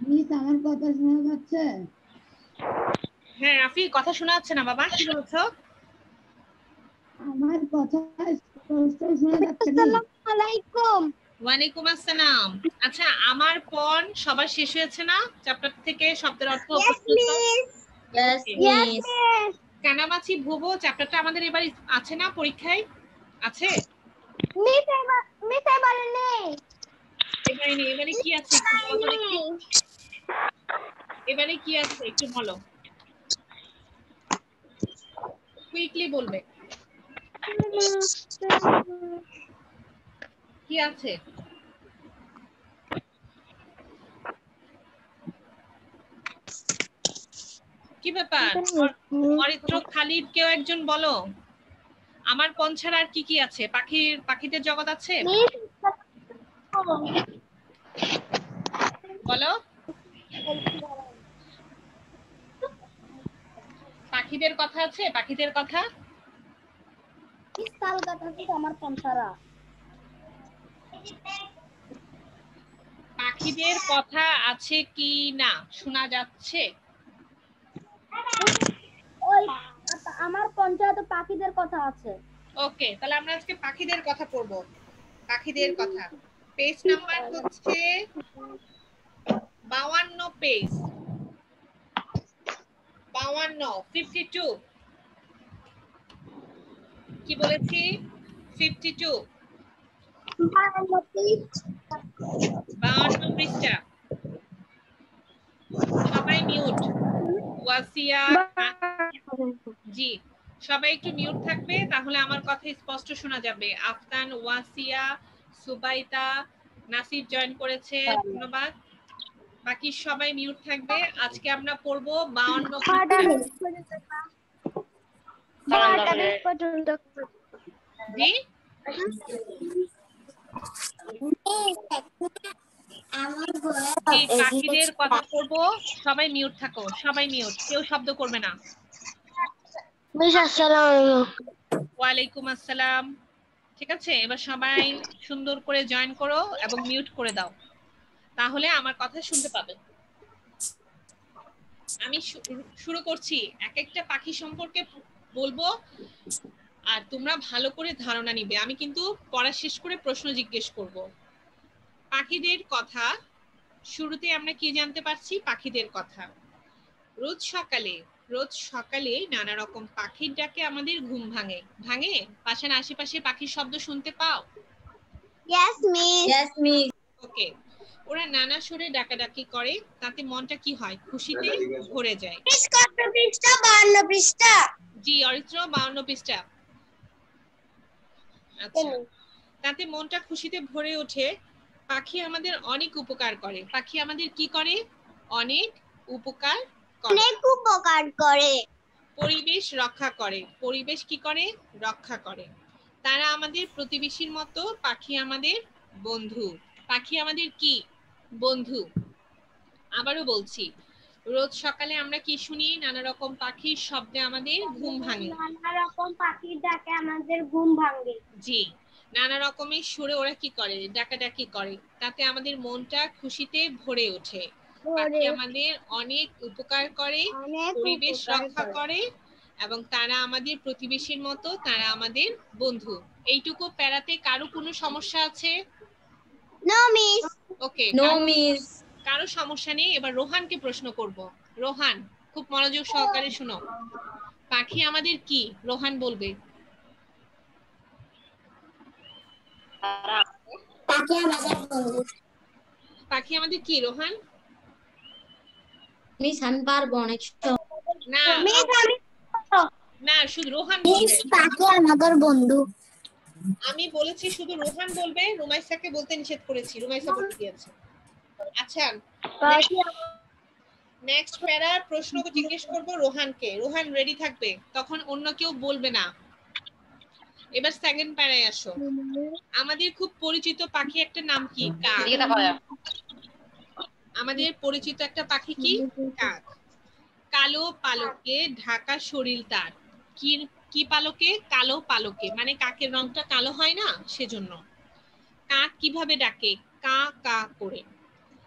Miss আমার কথা শোনা যাচ্ছে? হ্যাঁ রাফি কথা শোনা যাচ্ছে না বাবা। কি বলছো? আমার কথা স্পষ্ট শোনা যাচ্ছে কি? আলাইকুম। ওয়ালাইকুম আসসালাম। আচ্ছা আমার পণ সবার শেষ হয়েছে না? চ্যাপ্টার থেকে শব্দের অর্থ. কানামাছি ভুবো চ্যাপ্টারটা আমাদের এবার আছে না পরীক্ষায়? আছে? মিস এবার মিস এবার নেই। এবারে নেই এবারে কি আছে একটু বলো দেখি। এবারে কি আছে একটু বলো। কুইকলি বলবে। কি আছে? কি ব্যাপার? অরিত্র খালিদ কেউ একজন বলো। আমার পণ ছাড়া আর কি কি আছে? পাখির, পাখিদের জগৎ আছে? বলো। পাখিদের কথা আছে? পাখিদের কথা? আমার পঞ্চারা পাখিদের কথা আছে কি না? শোনা যাচ্ছে? ওই আমার পঞ্চায়েতে পাখিদের কথা আছে। ওকে তাহলে আমরা আজকে পাখিদের কথা পড়ব। পাখিদের কথা। পেজ নাম্বার হচ্ছে বাউান্ন পেজ বাউান্ন ফিফটি টু কি বলেছি? ফিফটি টু বাউান্ন পৃষ্ঠা। সবাই মিউট ওয়াসিয়া জি সবাই একটু মিউট থাকবে তাহলে আমার কথা স্পষ্ট শোনা যাবে। আফতান ওয়াসিয়া সুবাইতা নাসির জয়েন করেছে ধন্যবাদ। বাকি সবাই মিউট থাকবে। আজকে আমরা পড়ব বাউন্ন জি? জি, পাখিদের কথা পড়ব। সবাই মিউট থাকো। সবাই মিউট কেউ শব্দ করবে না। ওয়ালাইকুম আসসালাম। ঠিক আছে? এবার সবাই সুন্দর করে জয়েন করো এবং মিউট করে দাও। তাহলে আমার কথা শুনতে পাবে আমি শুরু করছি। এক একটা পাখি সম্পর্কে বলব আর তোমরা ভালো করে ধারণা নিবে। আমি কিন্তু পড়া শেষ করে প্রশ্ন জিজ্ঞেস করব। পাখিদের কথা শুরুতে আমরা কি জানতে পারছি? পাখিদের কথা। রোজ সকালে রোজ সকালে নানা রকম পাখির ডাকে আমাদের ঘুম ভাঙে। ভাঙে? পাশের আশেপাশে পাখির শব্দ শুনতে পাও. ওকে ওরা নানা সুরে ডাকাডাকি করে তাতে মনটা কি হয়? খুশিতে ভরে যায়। পৃষ্ঠা? বান্ন পৃষ্ঠা? জি অরিত্র বাউন্ন পৃষ্ঠা। আচ্ছা। তাতে মনটা খুশিতে ভরে ওঠে। পাখি আমাদের অনেক উপকার করে। পাখি আমাদের কি করে? অনেক উপকার করে। অনেক উপকার করে। পরিবেশ রক্ষা করে। পরিবেশ কি করে? রক্ষা করে। তারা আমাদের প্রতিবেশীর মতো পাখি আমাদের বন্ধু। পাখি আমাদের কি? বন্ধু আবারও বলছি রোজ সকালে আমরা কি শুনি? নানা রকম পাখির শব্দে আমাদের ঘুম ভাঙে। নানা রকম পাখির ডাকে আমাদের ঘুম ভাঙে। জি নানা রকমের সুরে ওরা কি করে? ডাকাডাকি করে। তাতে আমাদের মনটা খুশিতে ভরে ওঠে। পাখি আমাদের অনেক উপকার করে পরিবেশ রক্ষা করে এবং তারা আমাদের প্রতিবেশীর মতো তারা আমাদের বন্ধু। এইটুকু প্যারাতে কারও কোনো সমস্যা আছে? No miss okay No, miss. কারও সমস্যা নেই এবার রোহানকে প্রশ্ন করব। রোহান খুব মনোযোগ সহকারে শুনো। পাখি আমাদের কি? রোহান বলবে। পাখি আমাদের বন্ধু। পাখি আমাদের কি রোহান? Miss, আমি পারব অনেক। না মিস আমি না শুধু রোহান পাখি আমাদের বন্ধু। আমি বলেছি শুধু রোহান বলবে রুমাইসাকে বলতে নিষেধ করেছি রুমাইসা বলে দিয়েছে। আচ্ছা নেক্সট প্যারার প্রশ্ন জিজ্ঞেস করব রোহানকে। রোহান রেডি থাকবে? তখন অন্য কেউ বলবে না। এবার সেকেন্ড প্যারায় আসো। আমাদের খুব পরিচিত পাখি একটা নাম কি? কাক। আমাদের পরিচিত একটা পাখি কি? কাক। কালো পালকে ঢাকা শরীর তার। কি কি পালকে? কালো পালকে। মানে কাকের রংটা কালো হয় না? সেজন্য। কাক কীভাবে ডাকে? কা কা করে।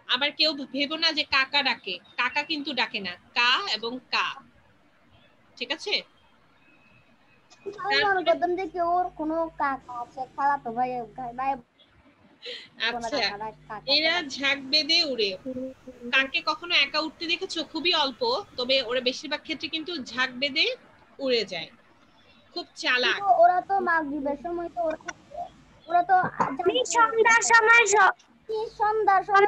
আবার কেউ ভেবো না যে কাকা ডাকে। কাকা কিন্তু ডাকে না। কা এবং কা। ঠিক আছে? কোনো কাকা ভাই ভাই আচ্ছা। এরা ঝাঁক বেঁধে উড়ে। কাকে কখনো একা উঠতে দেখেছ? খুবই অল্প। তবে ওরা বেশিরভাগ ক্ষেত্রে কিন্তু ঝাঁক বেঁধে উড়ে যায়। খুব চালাক। ওরা তো মাগরিবের সময় তো ওরা ওরা তো সন্ধ্যার সময় স- সন্ধ্যার সময়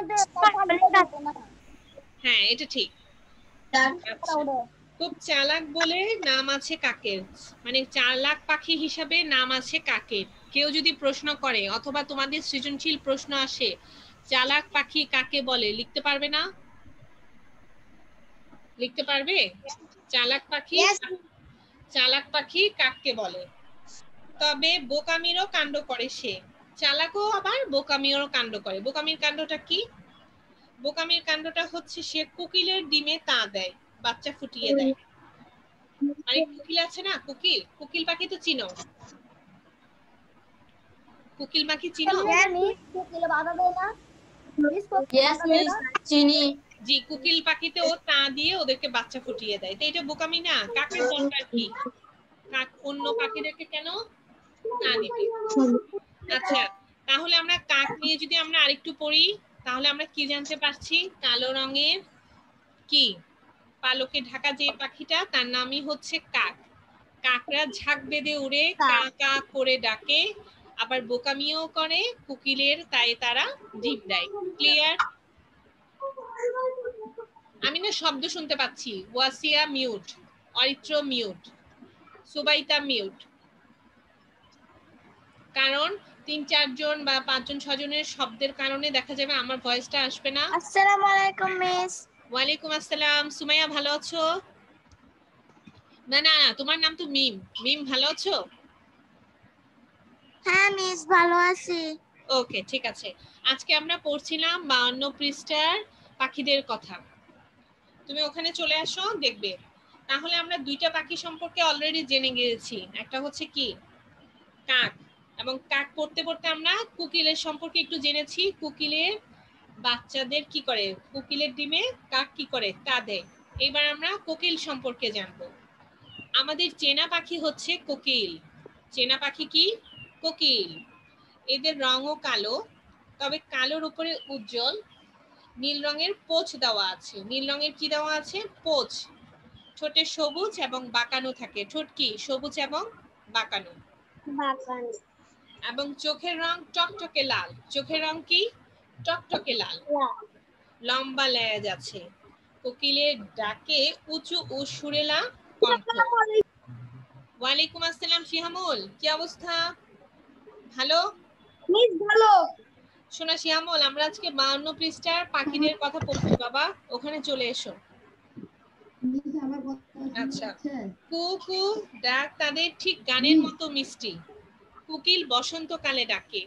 হ্যাঁ এটা ঠিক। আচ্ছা। খুব চালাক বলে নাম আছে কাকের। মানে চালাক পাখি হিসাবে নাম আছে কাকের। কেউ যদি প্রশ্ন করে অথবা তোমাদের সৃজনশীল প্রশ্ন আসে চালাক পাখি কাকে বলে লিখতে পারবে না? লিখতে পারবে? চালাক পাখি চালাক পাখি কাককে বলে। তবে বোকামিরও কাণ্ড করে সে। চালাকও আবার বোকামিরও কাণ্ড করে। বোকামির কাণ্ডটা কি? বোকামির কাণ্ডটা হচ্ছে সে কোকিলের ডিমে তা দেয় বাচ্চা ফুটিয়ে দেয়। মানে কোকিল আছে না? কোকিল? কোকিল পাখি তো চিনো। কোকিল পাখি চিনো? কোকিলে বাধা দেয়. না? চিনি। জি কোকিল পাখিতে ও তা দিয়ে ওদেরকে বাচ্চা ফুটিয়ে দেয়। তো এটা বোকামি না কাকের দরকার কি? কাক অন্য পাখিদেরকে কেন তা দিবে আচ্ছা তাহলে আমরা কাক নিয়ে যদি আমরা আরেকটু পড়ি তাহলে আমরা কি জানতে পারছি? কালো রঙের কি? পালকে ঢাকা যে পাখিটা তার নামই হচ্ছে কাক। কাকরা ঝাঁক বেঁধে উড়ে কা কা করে ডাকে আবার বোকামিও করে কোকিলের তাই তারা ডিম দেয়। ক্লিয়ার আমি না শব্দ শুনতে পাচ্ছি। Wasia mute Aritra mute Subaita mute. কারণ তিন চারজন বা পাঁচজন ছজনের শব্দের কারণে দেখা যাবে আমার ভয়েসটা আসবে না। আসসালামু আলাইকুম মিস ওয়ালাইকুম আসসালাম। সুমাইয়া ভালো আছো? না না না, তোমার নাম তো মিম। মিম ভালো আছো? হ্যাঁ মিস ভালো আছি। ওকে ঠিক আছে। আজকে আমরা পড়ছিলাম বাউন্ন পৃষ্ঠার পাখিদের কথা। তুমি ওখানে চলে আসো, দেখবে। তাহলে আমরা দুইটা পাখি সম্পর্কে অলরেডি জেনে গিয়েছি। একটা হচ্ছে কি? কাক। এবং কাক পড়তে পড়তে আমরা কোকিলের সম্পর্কে একটু জেনেছি। কোকিলের বাচ্চাদের কি করে? কোকিলের ডিমে কাক কি করে? তা দেয় এবার আমরা কোকিল সম্পর্কে জানব। আমাদের চেনা পাখি হচ্ছে কোকিল। চেনা পাখি কি? কোকিল। এদের রঙও কালো, তবে কালোর উপরে উজ্জ্বল। নীল রঙের পোচ দেওয়া আছে। নীল রঙের কি দেওয়া আছে? পোচ। ঠোঁটে সবুজ এবং বাঁকানো থাকে। ঠোঁট কি? সবুজ এবং বাঁকানো। এবং চোখের রং টকটকে লাল। চোখের রং কি? টকটকে লাল। লম্বা লেজ আছে। কোকিলের ডাকে উঁচু ও সুরেলা কণ্ঠ। ওয়ালাইকুম আসসালাম শিহামুল। কি অবস্থা? ভালো? ভালো। শোনা শিয়ামল আমরা আজকে বাউন্ন পৃষ্ঠার পাখিদের কথা পড়ছি বাবা। ওখানে চলে এসো। আচ্ছা। যাচ্ছে? কু কু ডাক তাদের ঠিক গানের মতো মিষ্টি। কুকিল বসন্তকালে ডাকে।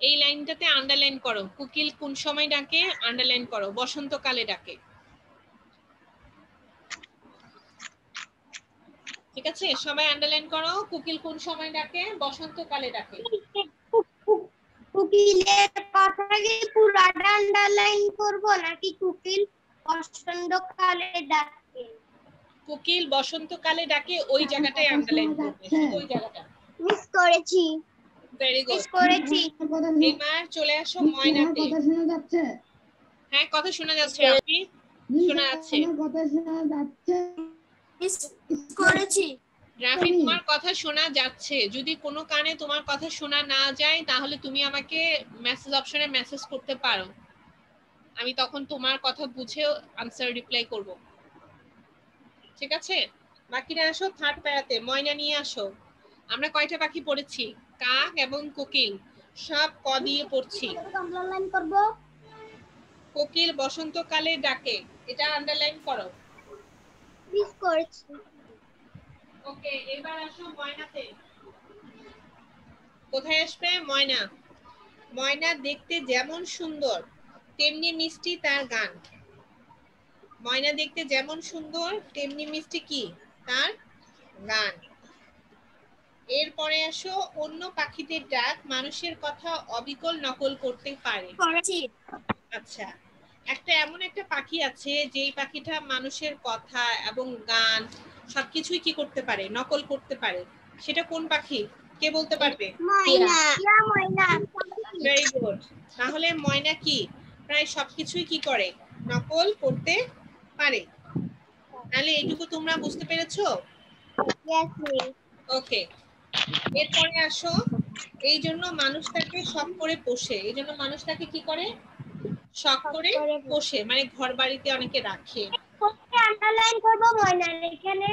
এই লাইনটাতে আন্ডারলাইন করো। কুকিল কোন সময় ডাকে? আন্ডারলাইন করো। বসন্তকালে ডাকে। ঠিক আছে? সবাই আন্ডারলাইন করো। কুকিল কোন সময় ডাকে? বসন্তকালে ডাকে। কুকিলের কথা কি পুরাটা আন্ডারলাইন করব নাকি কুকিল বসন্তকালে ডাকে? কুকিল বসন্তকালে ডাকে ওই জায়গাটাই আন্ডারলাইন করবে। ওই জায়গাটা। মিস করেছি। ভেরি গুড মিস করেছি। এবার চলে আসো ময়নাতে। কথা শোনা যাচ্ছে? হ্যাঁ কথা শোনা যাচ্ছে আপনি? শোনা যাচ্ছে। কথা শোনা যাচ্ছে। মিস করেছি। রাফি, তোমার কথা শোনা যাচ্ছে। যদি কোনো কানে তোমার কথা শোনা না যায়, তাহলে তুমি আমাকে মেসেজ অপশনে মেসেজ করতে পারো। আমি তখন তোমার কথা বুঝে আনসার রিপ্লাই করব। ঠিক আছে? বাকিরা আসো, থার্ড প্যারাতে। ময়না, নিয়ে আসো। আমরা কয়টা পাখি পড়েছি? কাক এবং কোকিল। সব ক দিয়ে পড়ছি। কোকিল বসন্তকালে ডাকে। এটা আন্ডারলাইন করো। মিস করেছি। ওকে এবার আসো ময়নাতে। কোথায় আসবে? ময়না। ময়না দেখতে যেমন সুন্দর তেমনি মিষ্টি তার গান। ময়না দেখতে যেমন সুন্দর তেমনি মিষ্টি কি? তার গান। এরপরে আসো অন্য পাখিদের ডাক মানুষের কথা অবিকল নকল করতে পারে। আচ্ছা একটা এমন একটা পাখি আছে যেই পাখিটা মানুষের কথা এবং গান সবকিছুই কি করতে পারে নকল করতে পারে সেটা কোন পাখি? কে বলতে পারবে? ময়না। ভেরি গুড তাহলে ময়না কি? প্রায় সবকিছুই কি করে? নকল করতে পারে। তাহলে এইটুকু তোমরা বুঝতে পেরেছ? ওকে এরপরে আসো। এই জন্য মানুষ তাকে শখ করে পোষে। এই জন্য মানুষ তাকে কি করে? শখ করে পোষে। মানে ঘর বাড়িতে অনেকে রাখে। আন্ডারলাইন করব ময়নার এখানে।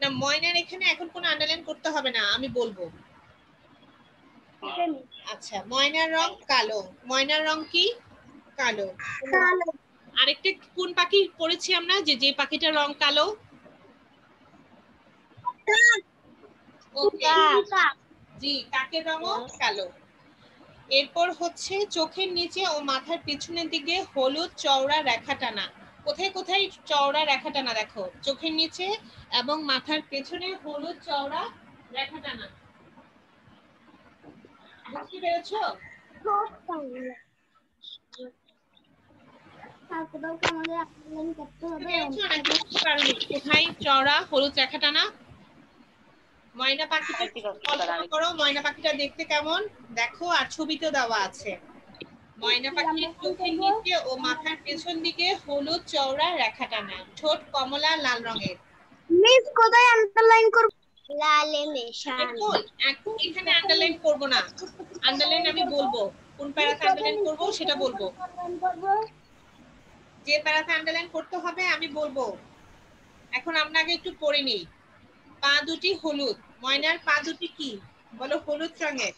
না ময়নার এখানে এখন কোনো আন্ডারলাইন করতে হবে না আমি বলব। আচ্ছা ময়নার রং কালো। ময়নার রং কি? কালো। কালো। আরেকটা কোন পাখি পড়েছি আমরা? যে যে পাখিটার রং কালো? জি কাকের রঙও কালো। এরপর হচ্ছে চোখের নিচে ও মাথার পিছনের দিকে হলুদ চওড়া রেখা টানা। কোথায় কোথায় চওড়া রেখা টানা দেখো চোখের নিচে এবং মাথার পেছনে হলুদ চওড়া রেখা টানা বুঝতে পেরেছ? কোথায় চওড়া হলুদ রেখা টানা ময়না পাখিটা কল্পনা করো ময়না পাখিটা দেখতে কেমন? দেখো আর ছবিতে দেওয়া আছে। ময়না পাখির চোখের নিচে ও মাথার পেছন দিকে হলুদ চওড়া রেখা টানা ঠোঁট কমলা লাল রঙের। মিস কোথায় আন্ডারলাইন করব? লালে মেশান এখন আন্ডারলাইন করব না। আন্ডারলাইন আমি বলব কোন প্যারাতে আন্ডারলাইন করব সেটা বলব। যে প্যারাতে আন্ডারলাইন করতে হবে আমি বলব। এখন আমরা আগে একটু পড়ে নিই। পা দুটি হলুদ ময়নার পা দুটি কি? বলো হলুদ রঙের।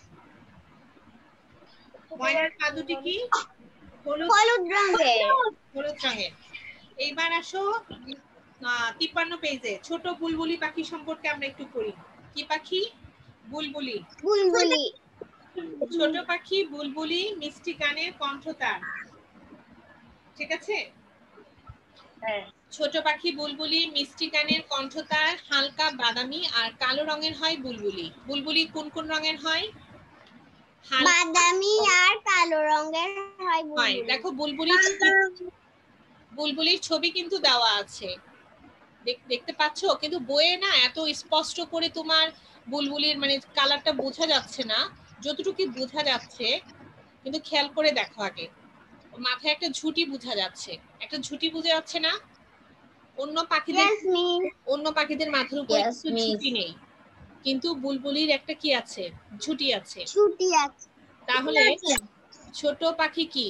ময়নার পা দুটি কি? হলুদ রঙের। হলুদ রঙের। এইবার আসো তিপ্পান্ন পেজে ছোট বুলবুলি পাখি সম্পর্কে আমরা একটু পড়ি। কি পাখি? বুলবুলি। বুলবুলি। ছোট পাখি বুলবুলি মিষ্টি গানের কণ্ঠতার। ঠিক আছে? ছোট পাখি বুলবুলি মিষ্টি গানের কণ্ঠতার হালকা বাদামি আর কালো রঙের হয় বুলবুলি। বুলবুলি কোন কোন রঙের হয়? বাদামি আর কালো রঙের হয় হয়। দেখো বুলবুলির বুলবুলির ছবি কিন্তু দেওয়া আছে। দেখতে পাচ্ছো? কিন্তু বইয়ে না এত স্পষ্ট করে তোমার বুলবুলির মানে কালারটা বোঝা যাচ্ছে না। যতটুকু বোঝা যাচ্ছে কিন্তু খেয়াল করে দেখো আগে। মাথায় একটা ঝুঁটি বোঝা যাচ্ছে। একটা ঝুঁটি বোঝা যাচ্ছে না? অন্য পাখিদের অন্য পাখিদের মাথার উপরে ঝুঁটি নেই। কিন্তু বুলবুলির একটা কি আছে? ঝুঁটি আছে। ছুটি আছে। তাহলে ছোট পাখি কি?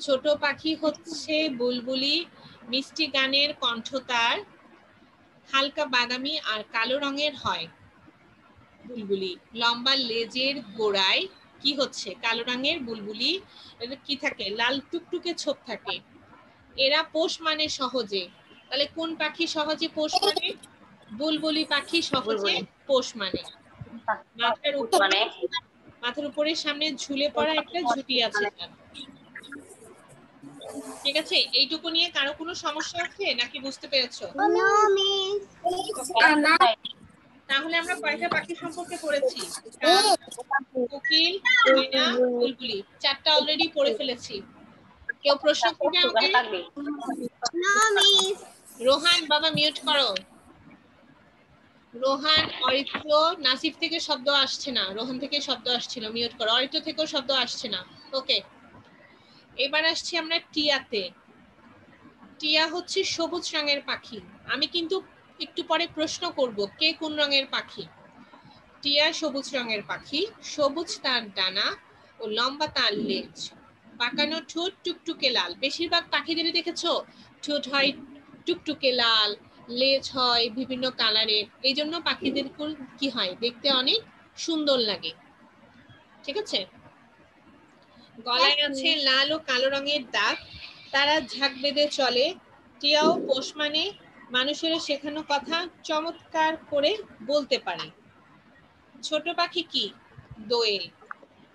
ছোট পাখি হচ্ছে বুলবুলি মিষ্টি গানের কণ্ঠ তার হালকা বাদামি আর কালো রঙের হয়। বুলবুলি লম্বা লেজের গোড়ায় কি হচ্ছে? কালো রঙের বুলবুলি কি থাকে? লাল টুকটুকে ছোপ থাকে। এরা পোষ মানে সহজে। তাহলে কোন পাখি সহজে পোষ মানে? বুলবুলি পাখি সহজে পোষ মানে। মাথার উপর মাথার উপরে সামনে ঝুলে পড়া একটা ঝুঁটি আছে তার। ঠিক আছে? এইটুকু নিয়ে কারও কোনো সমস্যা আছে নাকি বুঝতে পেরেছ? তাহলে আমরা কয়টা পাখি সম্পর্কে পড়েছি। কাক, কোকিল ময়না বুলবুলি চারটা অলরেডি পড়ে ফেলেছি। কেউ প্রশ্ন করবে আমাকে? রোহান বাবা মিউট করো। রোহান অরিত্র নাসিফ থেকে শব্দ আসছে না। রোহান থেকে শব্দ আসছিল, মিউট করো। অরিত্র থেকেও শব্দ আসছে না। ওকে। এবার আসছি আমরা টিয়াতে। টিয়া হচ্ছে সবুজ রঙের পাখি। আমি কিন্তু একটু পরে প্রশ্ন করব, কে কোন রঙের পাখি? টিয়া সবুজ রঙের পাখি, সবুজ তার ডানা ও লম্বা তার লেজ। পাকানো ঠোঁট টুকটুকে লাল। বেশিরভাগ পাখিদের দেখেছ? ঠোঁট হয় টুকটুকে লাল লেজ হয় বিভিন্ন কালারের। এই জন্য পাখিদের কি হয়? দেখতে অনেক সুন্দর লাগে। ঠিক আছে? গলায় আছে লাল ও কালো রঙের দাগ। তারা ঝাঁক বেঁধে চলে। টিয়াও পোষ মানে মানুষের শেখানো কথা চমৎকার করে বলতে পারে। ছোট পাখি কি? দোয়েল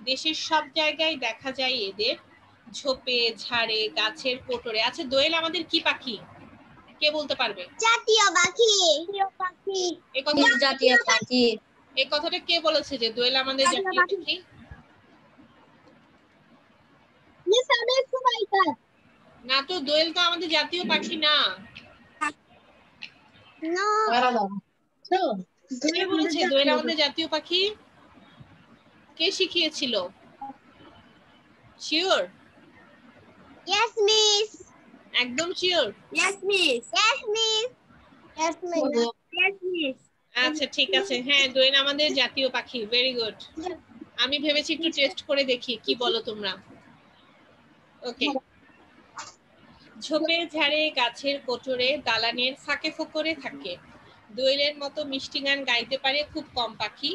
দেশের সব জায়গায় দেখা যায় এদের ঝোপে ঝাড়ে গাছের কোটরে। আচ্ছা দোয়েল আমাদের কি পাখি? কে বলতে পারবে? জাতীয় পাখি। জাতীয় পাখি। এই কথা জাতীয় পাখি। এই কথাটা কে বলেছে যে দোয়েল আমাদের জাতীয় পাখি। মিস না তো দোয়েল তো আমাদের জাতীয় পাখি না. কে বলেছে দোয়েল আমাদের জাতীয় পাখি? কে শিখিয়েছিল? Sure Yes, miss. একদম sure Yes, miss. Yes, miss. Yes, miss. Yes, miss. আচ্ছা ঠিক আছে। হ্যাঁ দোয়েল আমাদের জাতীয় পাখি। ভেরি গুড আমি ভেবেছি একটু টেস্ট করে দেখি। কি বলো তোমরা? ওকে ঝোপে ঝাড়ে গাছের কোটরে দালানের ফাঁকে ফোকরে থাকে। দোয়েলের মতো মিষ্টি গান গাইতে পারে খুব কম পাখি।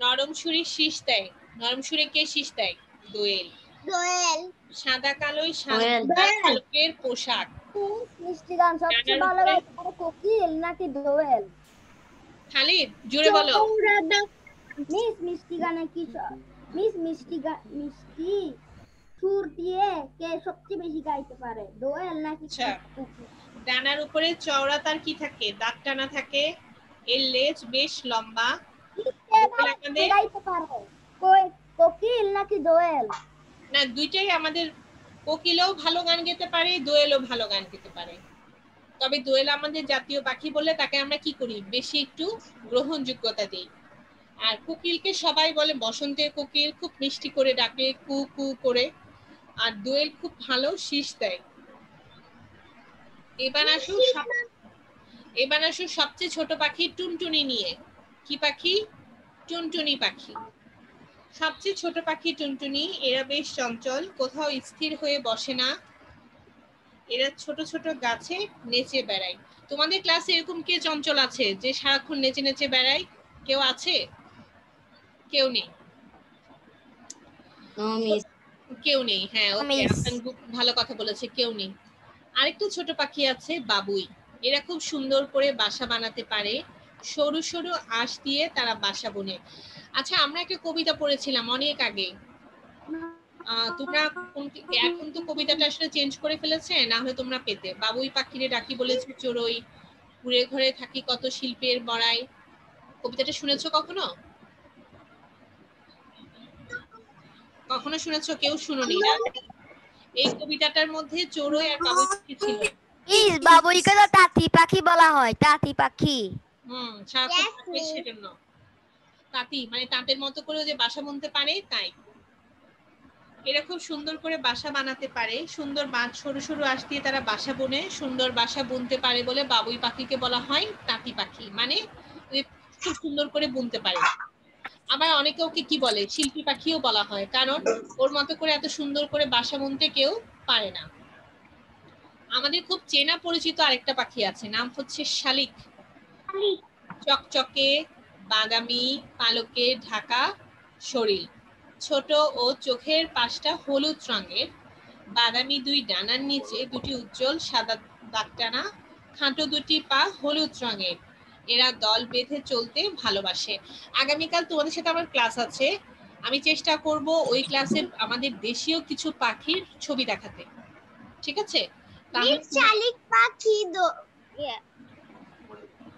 নরম সুরে শীষ দেয়। নরম সুরে কে শীষ দেয়? দোয়েল। সাদা কালোই সাদা। পোশাক। মিষ্টি গান সবচেয়ে ভালো গাইতে পারে কোকিল নাকি দোয়েল? খালিদ জুড়ে বলো। মিস মিষ্টি গানে কি মিস মিষ্টি গা মিষ্টি সুর দিয়ে কে সবচেয়ে বেশি গাইতে পারে? দোয়েল নাকি আচ্ছা। ডানার উপরে চওড়া তার কি থাকে? দাঁত টানা থাকে। এর লেজ বেশ লম্বা। গাইতে পারে? কোকিল নাকি দোয়েল? না, দুইটাই আমাদের কোকিলও ভালো গান গেতে পারে, দোয়েলও ভালো গান গেতে পারে। তবে দোয়েল আমাদের জাতীয় পাখি বলে তাকে আমরা কি করি? বেশি একটু গ্রহণযোগ্যতা দিই। আর কোকিলকে সবাই বলে, বসন্তের কোকিল খুব মিষ্টি করে ডাকে, কু কু করে। আর দোয়েল খুব ভালো শীষ দেয়। এবার সব- এবার আসুন সবচেয়ে ছোট পাখি টুনটুনি নিয়ে। কি পাখি? টুনটুনি পাখি। সবচেয়ে ছোট পাখি টুনটুনি এরা বেশ চঞ্চল কোথাও স্থির হয়ে বসে না। এরা ছোট ছোট গাছে নেচে বেড়ায়। তোমাদের ক্লাসে এরকম কে চঞ্চল আছে যে সারাক্ষণ নেচে নেচে বেড়ায়? কেউ আছে? কেউ নেই? কেউ নেই হ্যাঁ ভালো কথা বলেছে কেউ নেই। আরেকটা ছোট পাখি আছে বাবুই। এরা খুব সুন্দর করে বাসা বানাতে পারে। সরু সরু আঁশ দিয়ে তারা বাসা বনে। আচ্ছা আমরা একটা কবিতা পড়েছিলাম অনেক আগে। তোমরা এখন তো কবিতাটা আসলে চেঞ্জ করে ফেলেছে না হলে তোমরা পেতে। বাবুই পাখিরে ডাকি বলেছে কুড়ে ঘরে থাকি কত শিল্পের বড়াই। কবিতাটা শুনেছো কখনো? কখনো শুনেছো? কেউ শুনোনি না? এই কবিতাটার মধ্যে চড়ুই আর বাবুই পাখি ছিল। ইস বাবুইকে তো তাঁতি পাখি বলা হয় তাঁতি পাখি। হুম. সেজন্য। তাঁতি মানে তাঁতের মতো করে যে বাসা বুনতে পারে তাই। এরা খুব সুন্দর করে বাসা বানাতে পারে সুন্দর বাঁধ সরু সরু আঁশ দিয়ে তারা বাসা বুনে সুন্দর বাসা বুনতে পারে বলে বাবুই পাখিকে বলা হয় তাঁতি পাখি মানে খুব সুন্দর করে বুনতে পারে। আবার অনেকে ওকে কি বলে শিল্পী পাখিও বলা হয় কারণ ওর মতো করে এত সুন্দর করে বাসা বুনতে কেউ পারে না। আমাদের খুব চেনা পরিচিত আরেকটা পাখি আছে নাম হচ্ছে শালিক। চকচকে বাদামি পালকে ঢাকা শরীর ছোট ও চোখের পাশটা হলুদ রঙের বাদামি দুই ডানার নিচে দুটি উজ্জ্বল সাদা দাগটানা খাটো দুটি পা হলুদ রঙের। এরা দল বেঁধে চলতে ভালোবাসে। আগামীকাল তোমাদের সাথে আমার ক্লাস আছে। আমি চেষ্টা করব ওই ক্লাসে আমাদের দেশীয় কিছু পাখির ছবি দেখাতে। ঠিক আছে? তাহলে পাখি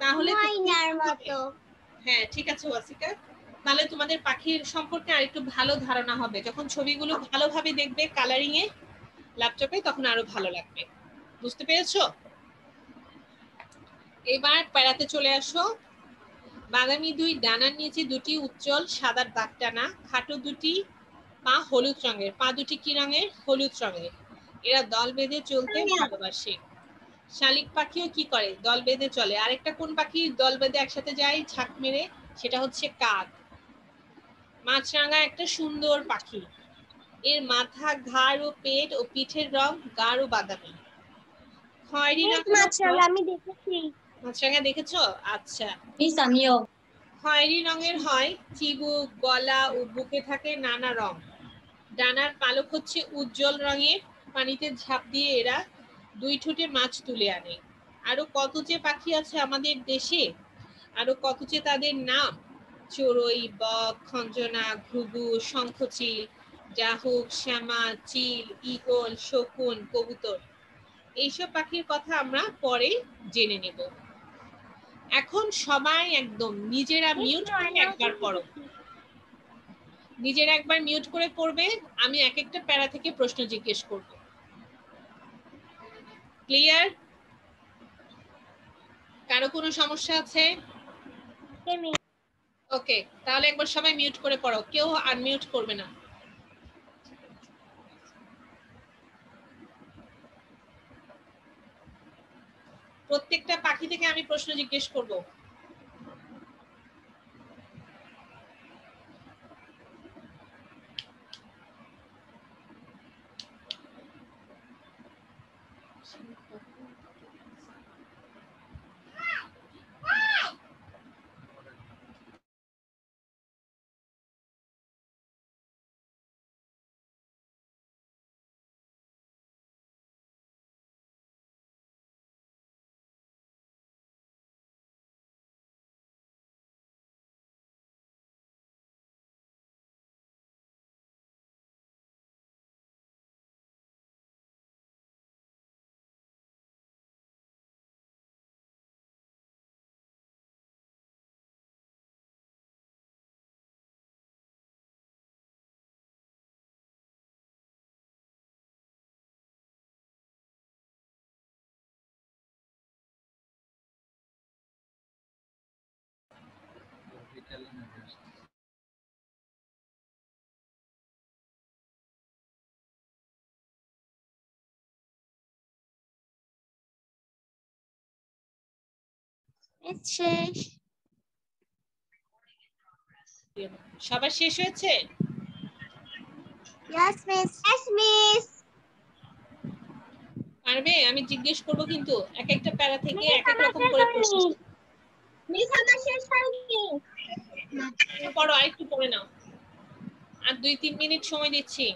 তাহলে মতো। হ্যাঁ ঠিক আছে ওয়াসিকা। তাহলে তোমাদের পাখির সম্পর্কে আরেকটু ভালো ধারণা হবে। যখন ছবিগুলো ভালোভাবে দেখবে কালারিং এ ল্যাপটপে তখন আরও ভালো লাগবে। বুঝতে পেরেছ? এবার প্যারাতে চলে আসো। বাদামি দুই ডানার নিচে দুটি উজ্জ্বল সাদা দাগ টানা খাটো দুটি পা হলুদ রঙের। পা দুটি কি রঙের? হলুদ রঙের। এরা দল বেঁধে চলতে ভালোবাসে। শালিক পাখিও কি করে? দল বেঁধে চলে। আরেকটা কোন পাখি দল বেঁধে একসাথে যায় ঝাঁক মেরে? সেটা হচ্ছে কাক। মাছরাঙা একটা সুন্দর পাখি। এর মাথা ঘাড় ও পেট ও পিঠের রং গাঢ় বাদামি। খয়েরি রঙের আমি দেখেছি। মাছরাঙা দেখেছ? আচ্ছা। আমিও। খয়েরি রঙের হয় চিবুক গলা ও বুকে থাকে নানা রং। ডানার পালক হচ্ছে উজ্জ্বল রঙের। পানিতে ঝাঁপ দিয়ে এরা দুই ঠোঁটে মাছ তুলে আনে। আরও কত যে পাখি আছে আমাদের দেশে? আরও কত যে তাদের নাম? চড়ুই বক খঞ্জনা ঘুঘু শঙ্খচিল ডাহুক শ্যামা চিল ঈগল শকুন কবুতর। এইসব পাখির কথা আমরা পরে জেনে নেব। এখন সবাই একদম নিজেরা মিউট করে একবার পড়ো। নিজেরা একবার মিউট করে পড়বে আমি এক একটা প্যারা থেকে প্রশ্ন জিজ্ঞেস করব। ক্লিয়ার কারও কোনো সমস্যা আছে? ওকে তাহলে একবার সবাই মিউট করে পড়ো কেউ আনমিউট করবে না। প্রত্যেকটা পাখি থেকে আমি প্রশ্ন জিজ্ঞেস করব। শেষ সবার শেষ হয়েছে? Yes, miss. Yes, miss. পারবে? আমি জিজ্ঞেস করব কিন্তু এক একটা প্যারা থেকে এক এক রকম করে প্রশ্ন। মিস আমার শেষ হয়নি। পড়ো আরেকটু পড়ে নাও। আর দুই তিন মিনিট সময় দিচ্ছি।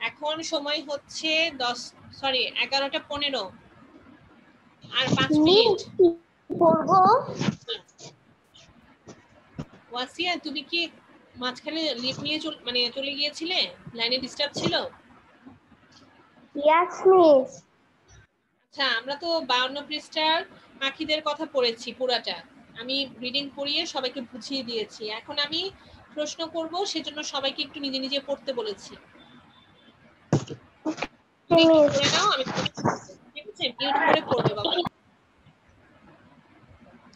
এখন সময় হচ্ছে দশ সরি এগারোটা পনেরো। আর পাঁচ মিনিট। ওয়াসিয়া তুমি কি মাঝখানে নিয়ে মানে চলে গিয়েছিলে? লাইনে ডিস্টার্ব ছিল? Yes, miss. আচ্ছা আমরা তো বাউন্ন পৃষ্ঠার পাখিদের কথা পড়েছি পুরাটা। আমি রিডিং পড়িয়ে সবাইকে বুঝিয়ে দিয়েছি। এখন আমি প্রশ্ন করব সেজন্য সবাইকে একটু নিজে নিজে পড়তে বলেছি। আমি ঠিক আছে? মিউট করে পড়বে বাবা।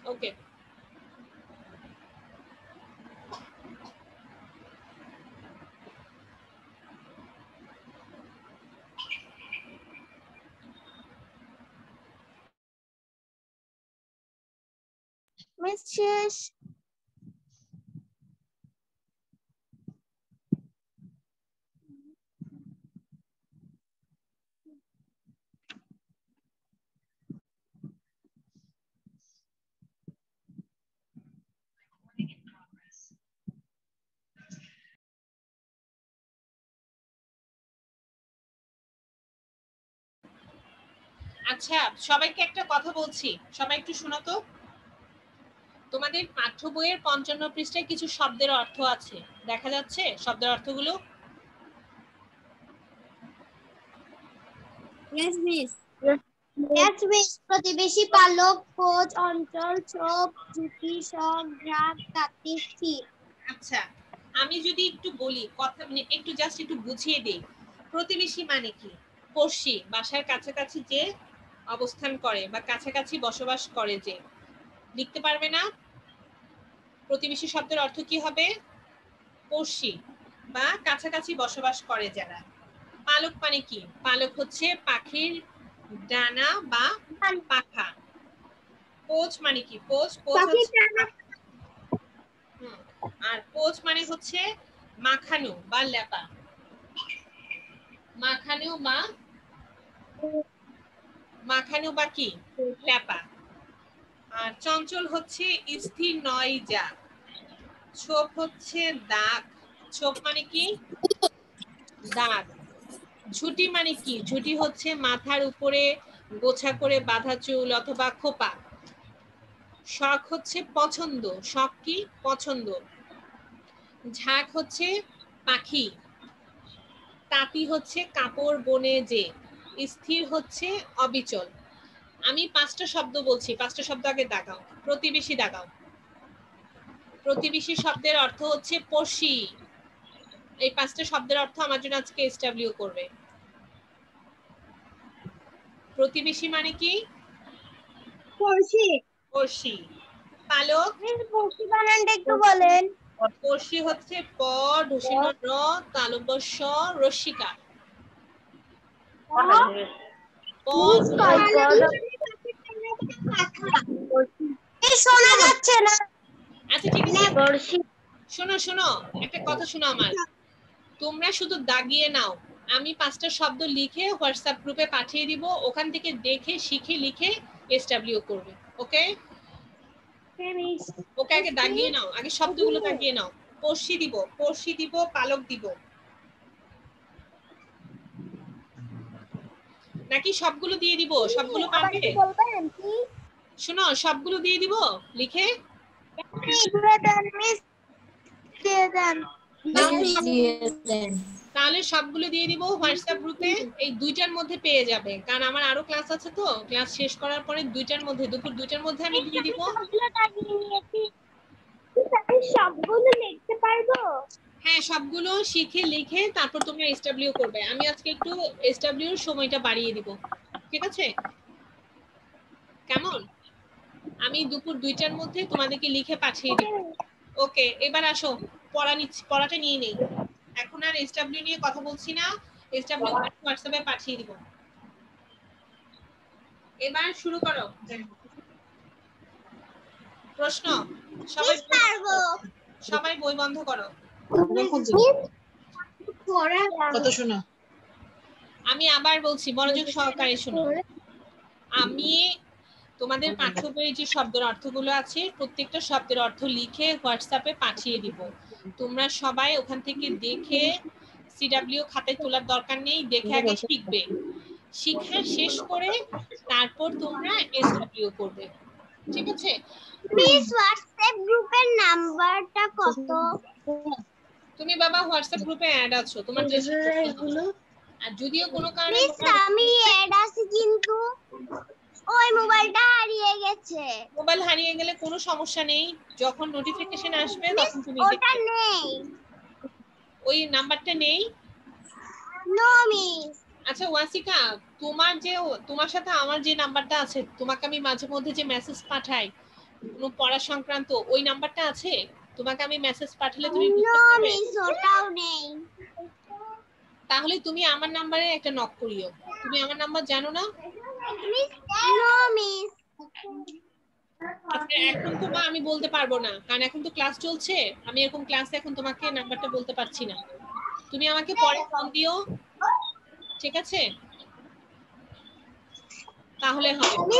ওকে Miss শেষ আচ্ছা সবাইকে একটা কথা বলছি। সবাই একটু শোনো তো। তোমাদের পাঠ্য বইয়ের পঞ্চান্ন পৃষ্ঠায় কিছু শব্দের অর্থ আছে। দেখা যাচ্ছে শব্দের অর্থগুলো. প্রতিবেশী পালক খোঁজ অঞ্চল ছোপ ঝুঁকি ঘ্রাণ কার্তিক আচ্ছা আমি যদি একটু বলি কথা মানে একটু জাস্ট একটু বুঝিয়ে দেই। প্রতিবেশী মানে কি? পড়শি বাসার কাছাকাছি যে অবস্থান করে বা কাছাকাছি বসবাস করে যে। লিখতে পারবে না। প্রতিবেশী শব্দের অর্থ কি হবে? পড়শি বা কাছাকাছি বসবাস করে যারা। পালক মানে কি? পালক হচ্ছে পাখির ডানা বা পাখা। পোচ মানে কি? Poach poach. আর পোচ মানে হচ্ছে মাখানো বা লেপা মাখানো বা মাখানো বা কি লেপা আর চঞ্চল হচ্ছে স্থির নয় যা। ছোপ হচ্ছে দাগ। ছোপ মানে কি? দাগ। ঝুটি মানে কি? ঝুটি হচ্ছে মাথার উপরে গোছা করে বাঁধা চুল অথবা খোপা। শখ হচ্ছে পছন্দ। শখ কি? পছন্দ। ঝাঁক হচ্ছে পাখি। তাঁতি হচ্ছে কাপড় বনে যে। স্থির হচ্ছে অবিচল। আমি পাঁচটা শব্দ বলছি পাঁচটা শব্দ আগে দাগাও প্রতিবেশী দাগাও প্রতিবেশী শব্দের অর্থ হচ্ছে পড়শি এই পাঁচটা শব্দের অর্থ আমার জন্য আজকে এসডাব্লিউ করবে। প্রতিবেশী মানে কি? পড়শি পড়শি পালক? মিস পড়শি বানানটা একটু বলেন। পড়শি হচ্ছে প ঢুসিন র তালব্য স এই শোনা যাচ্ছে না আচ্ছা ঠিক আছে। শোনো শোনো একটা কথা শোনো আমার। তোমরা শুধু দাগিয়ে নাও আমি পাঁচটা শব্দ লিখে হোয়াটসঅ্যাপ গ্রুপে পাঠিয়ে দিব ওখান থেকে দেখে শিখে লিখে এসডব্লিউ করবে ওকে ওকে আগে দাগিয়ে নাও। আগে শব্দগুলো দাগিয়ে নাও। পড়শি দিব পড়শি দিব পালক দিব। নাকি সবগুলো দিয়ে দিব? সবগুলো আবার পারবে? বলবেন কি শোনো সবগুলো দিয়ে দিব লিখে। দিয়ে দেন। মিস দিয়ে দেন। তাহলে সবগুলো দিয়ে দিব হোয়াটসঅ্যাপ গ্রুপে এই দুইটার মধ্যে পেয়ে যাবে। কারণ আমার আরও ক্লাস আছে তো ক্লাস শেষ করার পরে দুইটার মধ্যে দুপুর দুইটার মধ্যে আমি দিয়ে দিব। সবগুলো লিখতে পারব? হ্যাঁ সবগুলো শিখে লিখে তারপর তোমরা এসডব্লিউ করবে। আমি আজকে একটু এসডব্লিউ এর সময়টা বাড়িয়ে দিব। ঠিক আছে? কেমন? আমি দুপুর দুইটার মধ্যে তোমাদেরকে লিখে পাঠিয়ে দিব। ওকে এবার আসো। পড়া নিচ্ছি পড়াটা নিয়ে নেই। এখন আর এসডব্লিউ নিয়ে কথা বলছি না। এসডব্লিউ হোয়াটসঅ্যাপে পাঠিয়ে দিব। এবার শুরু করো। প্রশ্ন? সবাই সবাই বই বন্ধ করো। কত শোনা। আমি আবার বলছি মনোযোগ সহকারে শুনো। আমি তোমাদের পাঠ্য বইয়ে যে শব্দের অর্থগুলো আছে প্রত্যেকটা শব্দের অর্থ লিখে হোয়াটসঅ্যাপে পাঠিয়ে দিব। তোমরা সবাই ওখান থেকে দেখে সিডাব্লিউ খাতায় তোলার দরকার নেই দেখে আগে শিখবে। শিক্ষা শেষ করে তারপর তোমরা এসডব্লিউ করবে ঠিক আছে? মিস হোয়াটসঅ্যাপ গ্রুপের নাম্বারটা কত? তুমি বাবা হোয়াটসঅ্যাপ গ্রুপে অ্যাড আছো তোমার যে আর যদিও কোনো কারণে আমি এড আছি কিন্তু ওই মোবাইলটা হারিয়ে গেছে। মোবাইল হারিয়ে গেলে কোনো সমস্যা নেই যখন নোটিফিকেশন আসবে তখন তুমি ওটা নেই। ওই নাম্বারটা নেই? নো মিস আচ্ছা ওয়াসিকা তোমার যে তোমার সাথে আমার যে নাম্বারটা আছে তোমাকে আমি মাঝে মধ্যে যে মেসেজ পাঠাই কোনো পড়া সংক্রান্ত ওই নাম্বারটা আছে? তোমাকে আমি মেসেজ পাঠালে তুমি বুঝতে নো পারবে ওটাও নেই। তাহলে তুমি আমার নাম্বারে একটা নক করিও। তুমি আমার নাম্বার জানো না? আচ্ছা এখন তো আমি বলতে পারব না কারণ এখন তো ক্লাস চলছে। আমি এরকম ক্লাসে এখন তোমাকে নাম্বারটা বলতে পারছি না। তুমি আমাকে পরে ফোন দিও ঠিক আছে? তাহলে হবে।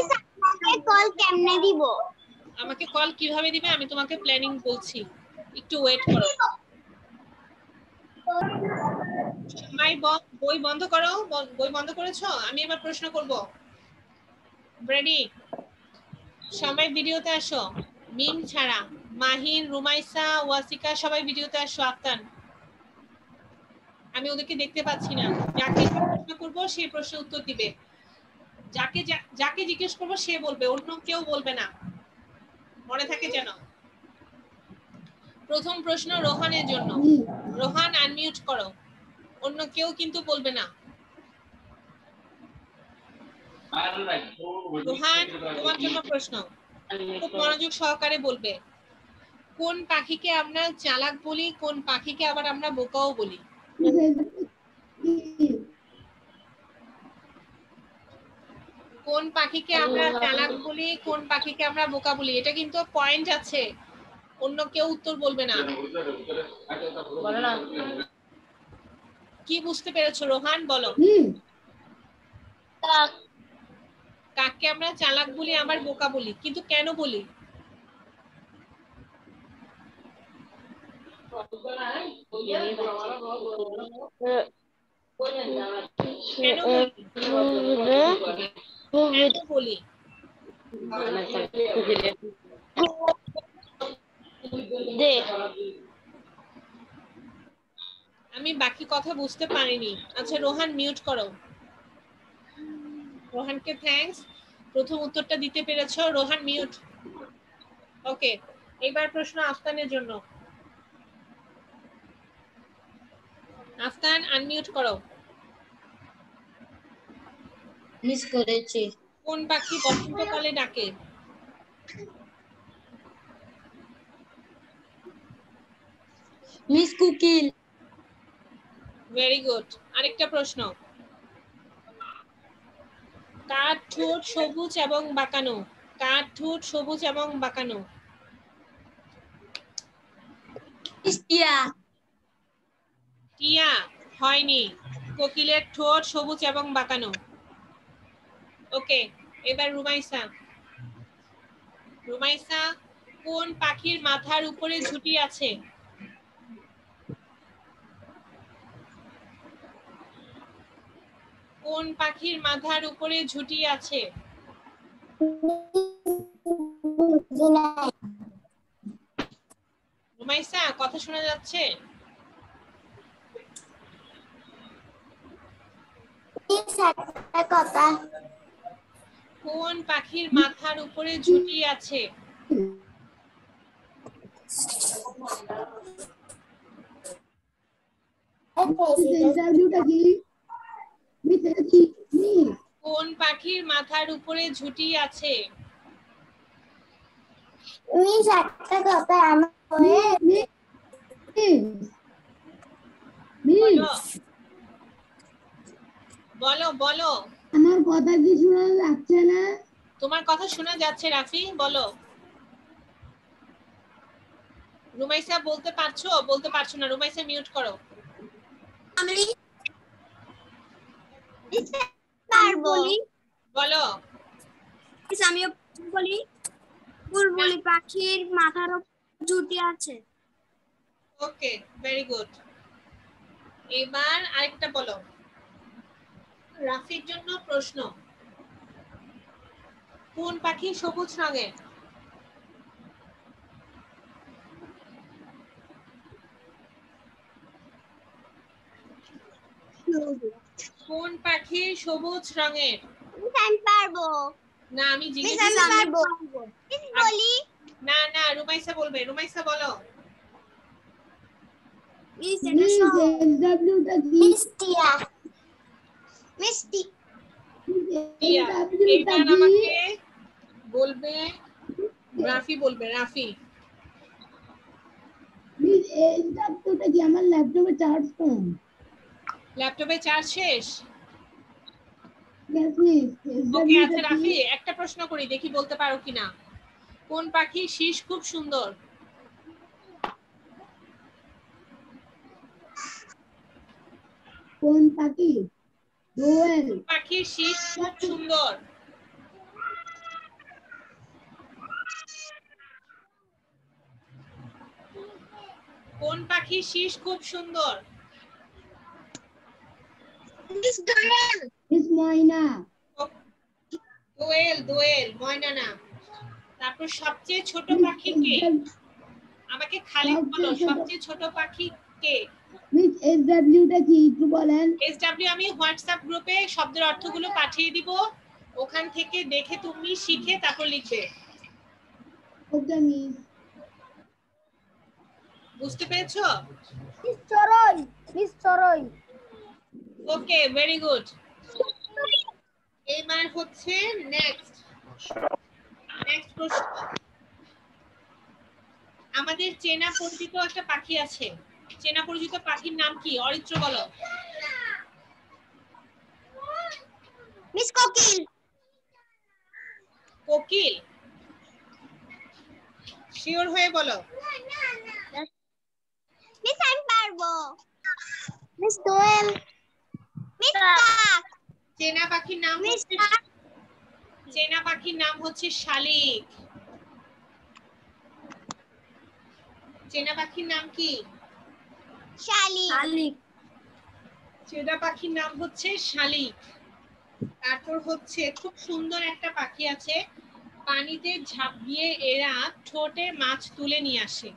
আপনাকে কল কেমনে দিব? আমাকে কল কীভাবে দিবে আমি তোমাকে প্ল্যানিং বলছি। একটু ওয়েট করো। মাই বই বন্ধ করো। বই বন্ধ করেছ? আমি এবার প্রশ্ন করব। রেডি সবাই ভিডিওতে আসো। মিম ছাড়া। মাহিন রুমাইসা, ওয়াসিকা, সবাই ভিডিওতে আসো, আফতান। আমি ওদেরকে দেখতে পাচ্ছি না। যাকে প্রশ্ন করব সেই প্রশ্নের উত্তর দিবে। যাকে যাকে জিজ্ঞেস করব, সে বলবে। অন্য কেউ বলবে না। মনে থাকে যেন? প্রথম প্রশ্ন রোহানের জন্য। রোহান আনমিউট করো। অন্য কেউ কিন্তু বলবে না। রোহান, তোমার জন্য প্রশ্ন। খুব মনোযোগ সহকারে বলবে। কোন পাখিকে আমরা চালাক বলি, কোন পাখিকে আবার আমরা বোকাও বলি? কোন পাখিকে আমরা চালাক বলি কোন পাখিকে আমরা বোকা বলি এটা কিন্তু পয়েন্ট আছে। অন্য কেউ উত্তর বলবে না। কি বুঝতে পেরেছ রোহান? বলো। হুম। কাককে আমরা চালাক বলি আবার বোকা বলি কিন্তু কেন বলি? কেন বলি? কেন বলি। আমি বাকি কথা বুঝতে পারিনি। আচ্ছা রোহান মিউট করো। রোহানকে থ্যাঙ্কস প্রথম উত্তরটা দিতে পেরেছ। রোহান মিউট ওকে, এবার প্রশ্ন আফতানের জন্য। আফতান আনমিউট করো। মিস করেছি। কোন পাখি বসন্তকালে ডাকে? মিস কুকিল। ভেরি গুড আরেকটা প্রশ্ন। কার ঠোঁট সবুজ এবং বাঁকানো। কার ঠোঁট সবুজ এবং বাঁকানো। টিয়া। টিয়া হয়নি। কোকিলের ঠোঁট সবুজ এবং বাঁকানো। ওকে এবার রুমাইসা। রুমাইসা, কোন পাখির মাথার উপরে ঝুঁটি আছে? কোন পাখির মাথার উপরে ঝুঁটি আছে? রুমাইসা, কথা শোনা যাচ্ছে? কথা। কোন পাখির মাথার উপরে ঝুঁটি আছে? কোন পাখির মাথার উপরে ঝুঁটি আছে? বলো বলো। কথা কি শোনা যাচ্ছে না? তোমার কথা শোনা যাচ্ছে রাফি বলো। রুমাইসা বলতে পারছ? বলতে পারছ না রুমাইসা মিউট করো। আমি পারব। বলো। আমিও বলি। বুলবুলি পাখির মাথার জুটি আছে। ওকে ভেরি গুড এবার আরেকটা বলো। রাফির জন্য প্রশ্ন। কোন পাখি সবুজ রঙের? কোন পাখি সবুজ রঙের? আমি পারব। না আমি জিজ্ঞেস পারব। বলি। না না রুমাইসা বলবে রুমাইসা বলো। মিস মিস মিস টিয়া। মিস টি টিয়া, এসডব্লিউটা এবার কি আমাকে বলবে রাফি বলবে রাফি। মিস কি আমার ল্যাপটপে চার্জ কম? ল্যাপটপে চার্জ শেষ? ওকে আচ্ছা রাফি একটা প্রশ্ন করি দেখি বলতে পারো কিনা কোন পাখি শীষ খুব সুন্দর? কোন পাখি? পাখির শীষ খুব সুন্দর। কোন পাখির শীষ খুব সুন্দর? ময়না। দোয়েল দোয়েল ময়না না। তারপর সবচেয়ে ছোট পাখি কে? আমাকে খালি বলো সবচেয়ে ছোট পাখি কে? মিস এসডব্লিউটা কি একটু বলেন? এসডব্লিউ আমি হোয়াটসঅ্যাপ গ্রুপে শব্দের অর্থগুলো পাঠিয়ে দিব। ওখান থেকে দেখে তুমি শিখে তারপর লিখবে ওকে মিস বুঝতে পেরেছ? মিস চড়ই মিস চড়ই ওকে ভেরি গুড এবার হচ্ছে নেক্সট নেক্সট প্রশ্ন। আমাদের চেনা পরিচিত একটা পাখি আছে। চেনা পরিচিত পাখির নাম কি? অরিত্র বলো। মিস কোকিল। কোকিল? শিওর হয়ে বলো। মিস আমি পারব মিস দোয়েল। মিস কাক চেনা পাখির নাম মিস হচ্ছে কাক চেনা পাখির নাম হচ্ছে শালিক। চেনা পাখির নাম কি? শালিক। চেনা পাখির নাম হচ্ছে শালিক। তারপর হচ্ছে খুব সুন্দর একটা পাখি আছে। পানিতে ঝাঁপ দিয়ে এরা ঠোঁটে মাছ তুলে নিয়ে আসে।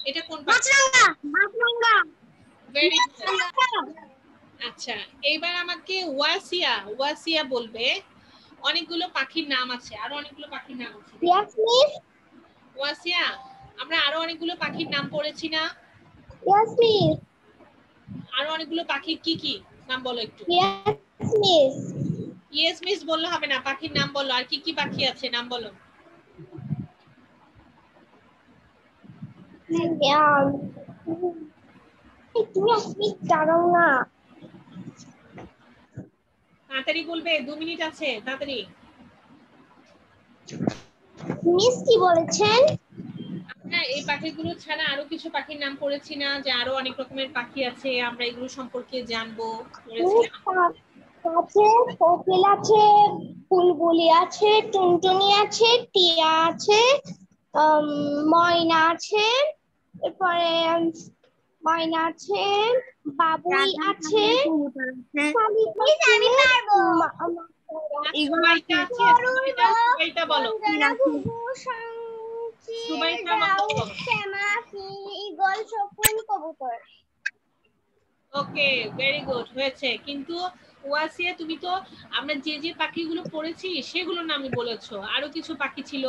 এটা কোন পাখি? মাছরাঙা মাছরাঙা। ভেরি আচ্ছা এইবার আমাকে ওয়াসিয়া ওয়াসিয়া বলবে। অনেকগুলো পাখির নাম আছে আরও অনেকগুলো পাখির নাম আছে। ওয়াসিয়া আমরা আরও অনেকগুলো পাখির নাম পড়েছি না। ইয়েস মিস আরও অনেকগুলো পাখির কি কি? নাম বলো একটু। ইয়েস মিস ইয়েস মিস বললে হবে না পাখির নাম বলো। আর কি কি পাখি আছে নাম বলো। তুমি আসবি দাঁড়াও না। তাড়াতাড়ি বলবে দু মিনিট আছে তাড়াতাড়ি। মিস কি বলেছেন? আমরা এই পাখিগুলো ছাড়া আরও কিছু পাখির নাম করেছি না যে আরও অনেক রকমের পাখি আছে আমরা এগুলো সম্পর্কে জানব আছে কোকিল আছে বুলবুলি আছে টুনটুনি আছে টিয়া আছে ময়না আছে এরপরে ময়না আছে বাবুই আছে শালিক আছে, মা- মা- সুমাইটা আছে সুমাইটা সুমাইটা বলো ওকে ভেরি গুড হয়েছে। কিন্তু ওয়াসিয়া তুমি তো আমরা যে যে পাখিগুলো পড়েছি সেগুলো নামই বলেছ। আরও কিছু পাখি ছিল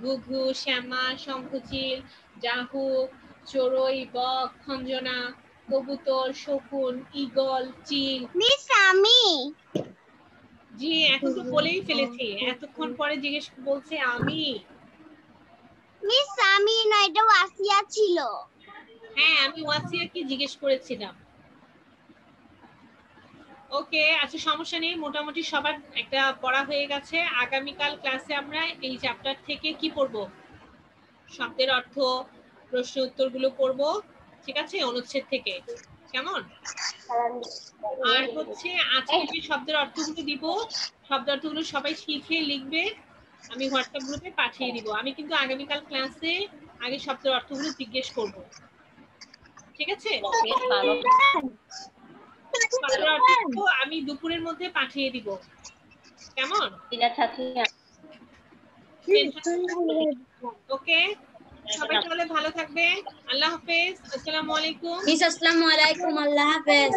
ঘুঘু শ্যামা শঙ্খচিল চড়ুই বক খঞ্জনা কবুতর শকুন ঈগল চিল। মিস আমি। জি এখন তো বলেই ফেলেছি। এতক্ষণ পরে জিজ্ঞেস বলছে আমি। মিস আমি না ওয়াসিয়া ছিল। হ্যাঁ আমি ওয়াসিয়াকে জিজ্ঞেস করেছিলাম। ওকে আচ্ছা সমস্যা নেই, মোটামুটি সবার একটা পড়া হয়ে গেছে। আগামীকাল ক্লাসে আমরা এই চ্যাপ্টার থেকে কি পড়ব? শব্দের অর্থ, প্রশ্ন উত্তরগুলো পড়ব, ঠিক আছে? অনুচ্ছেদ থেকে। কেমন? আর হচ্ছে, আজকে যে শব্দের অর্থগুলো দিব শব্দ অর্থগুলো সবাই শিখে লিখবে। আমি হোয়াটসঅ্যাপ গ্রুপে পাঠিয়ে দিব। আমি কিন্তু আগামীকাল ক্লাসে আগে শব্দের অর্থগুলো জিজ্ঞেস করব। ঠিক আছে? আমি দুপুরের মধ্যে পাঠিয়ে দিব। কেমন? ওকে। সবাই তাহলে ভালো থাকবে। আল্লাহ হাফেজ। আসসালামু আলাইকুম। আসসালামু আলাইকুম। আল্লাহ হাফেজ।